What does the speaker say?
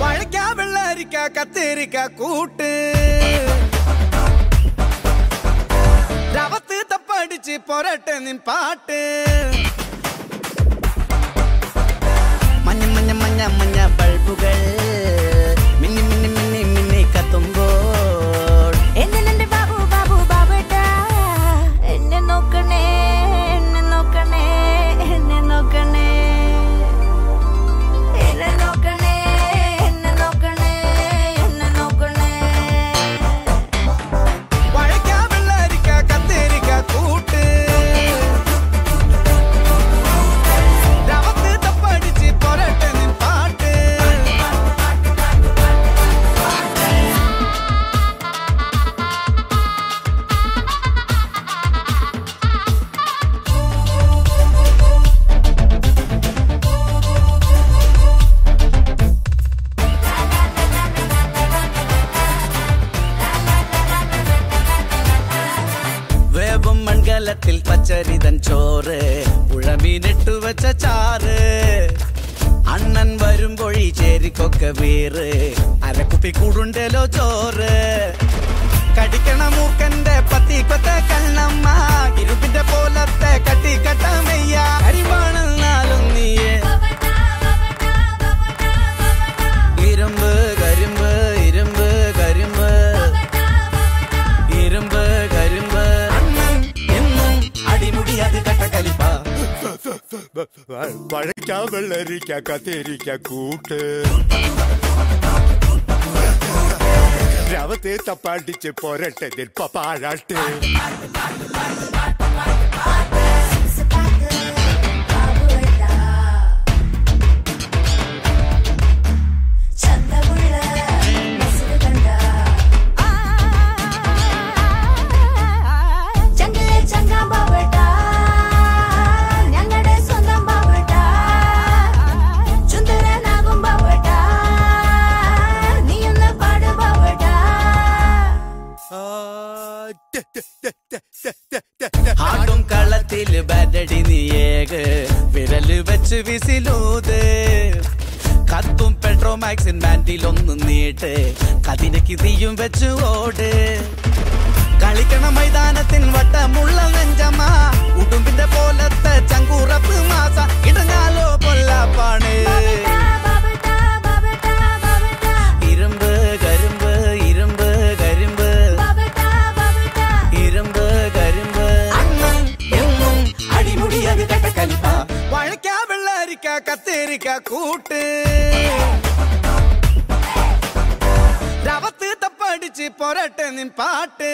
വാഴക്കാ വെള്ളരിക്ക കത്തിരിക്ക കൂട്ട്. രവത്ത് തപ്പടിച്ച് പൊരട്ടെ നിൻ പാട്ട്. മഞ്ഞ മഞ്ഞ മഞ്ഞ മഞ്ഞ ബൾബുകൾ. വേവും മൺകലത്തിൽ പച്ചരിതൻ ചോറ്. പുഴമീനിട്ടു വെച്ച ചാറ്. അണ്ണൻ വരുമ്പൊഴി ചേരിക്കൊക്കെ വീറ്. അരക്കുപ്പി കൂടുണ്ടല്ലോ ചോറ്. കടിക്കണ മൂക്കന്റെ പത്തി കൊത്ത ഇരുപ്പിന്റെ വഴക്കാ വെള്ളരിക്ക കത്തിരിക്ക കൂട്ട്. രവത്തെ തപ്പാടിച്ച് പോരട്ടെ നിൽപ്പ ആട്ടും കളത്തിൽ ബരടി നീയേക് വിരൽ വെച്ച് വിസിലൂത്. കത്തും പെട്രോമാക്സിൻ ബാൻഡിൽ ഒന്ന് നീട്ട്. കതിരക്ക് തീയും വെച്ച് ഓട്. കളിക്കണ മൈതാനത്തിൻ വട്ടമുള്ള നെഞ്ചമ്മ ഉടുമ്പിന്റെ പോലത്തെ ചങ്കൂറപ്പ് മാസ. ഇടഞ്ഞാലോ വെള്ളരിക്ക കത്തിരിക്ക കൂട്ട് രവത്ത് തപ്പടിച്ച് പൊരട്ടെ നിൻ പാട്ട്